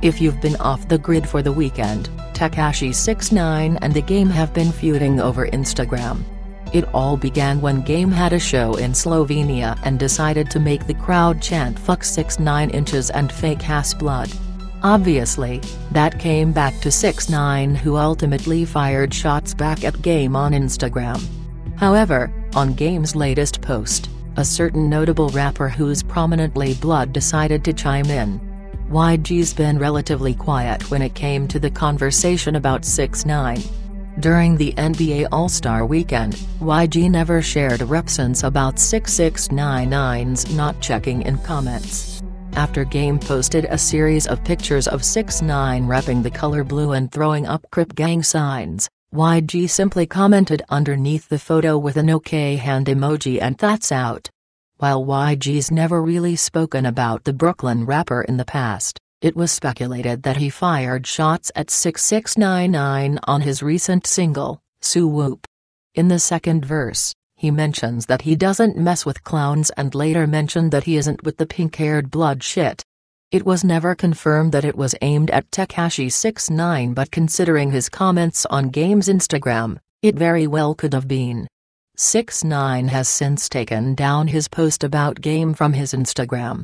If you've been off the grid for the weekend, Tekashi69 and the game have been feuding over Instagram. It all began when Game had a show in Slovenia and decided to make the crowd chant fuck 6 9 inches and fake ass blood. Obviously, that came back to 6 9 who ultimately fired shots back at Game on Instagram. However, on Game's latest post, a certain notable rapper who's prominently blood decided to chime in. YG's been relatively quiet when it came to the conversation about 6 9 During the NBA All-Star Weekend, YG never shared a repsense about 6699's not checking in comments. After Game posted a series of pictures of 6 9 repping the color blue and throwing up Crip Gang signs, YG simply commented underneath the photo with an OK hand emoji and that's out. While YG's never really spoken about the Brooklyn rapper in the past, it was speculated that he fired shots at 6699 on his recent single, Suu Whoop. In the second verse, he mentions that he doesn't mess with clowns and later mentioned that he isn't with the pink-haired blood shit. It was never confirmed that it was aimed at Tekashi69 but considering his comments on Game's Instagram, it very well could have been. 6 9 has since taken down his post about Game from his Instagram.